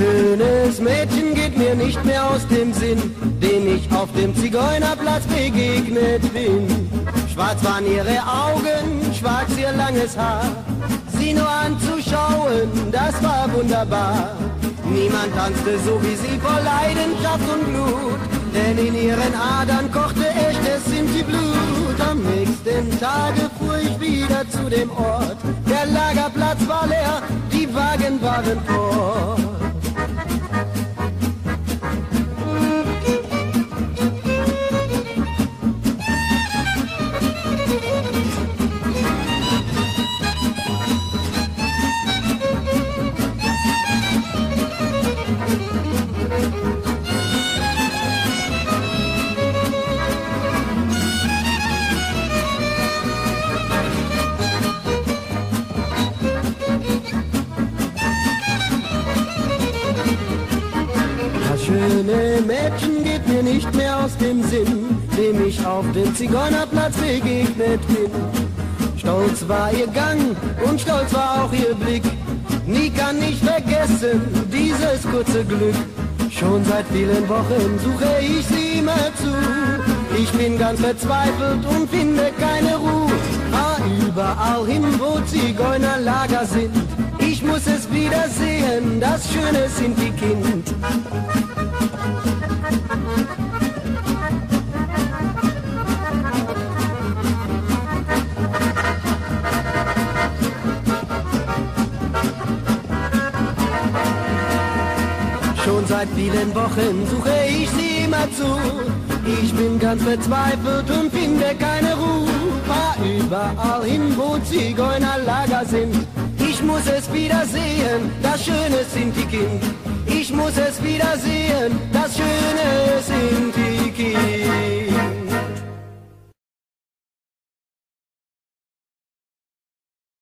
Schönes Mädchen geht mir nicht mehr aus dem Sinn, dem ich auf dem Zigeunerplatz begegnet bin. Schwarz waren ihre Augen, schwarz ihr langes Haar. Sie nur anzuschauen, das war wunderbar. Niemand tanzte so wie sie vor Leidenschaft und Blut, denn in ihren Adern kochte echtes Sinti-Blut. Am nächsten Tage fuhr ich wieder zu dem Ort. Der Lagerplatz war leer, die Wagen waren fort. Schöne Mädchen geht mir nicht mehr aus dem Sinn, dem ich auf dem Zigeunerplatz begegnet bin. Stolz war ihr Gang und stolz war auch ihr Blick. Nie kann ich vergessen dieses kurze Glück. Schon seit vielen Wochen suche ich sie immer zu. Ich bin ganz verzweifelt und finde keine Ruhe. Fahr überall hin, wo Zigeunerlager sind. Ich muss es wieder sehen, das Schöne sind die Kind. Schon seit vielen Wochen suche ich sie immer zu. Ich bin ganz verzweifelt und finde keine Ruhe. Fahr überall hin, wo Zigeunerlager sind. Ich muss es wieder sehen, das Schöne sind die Kind. Ich muss es wieder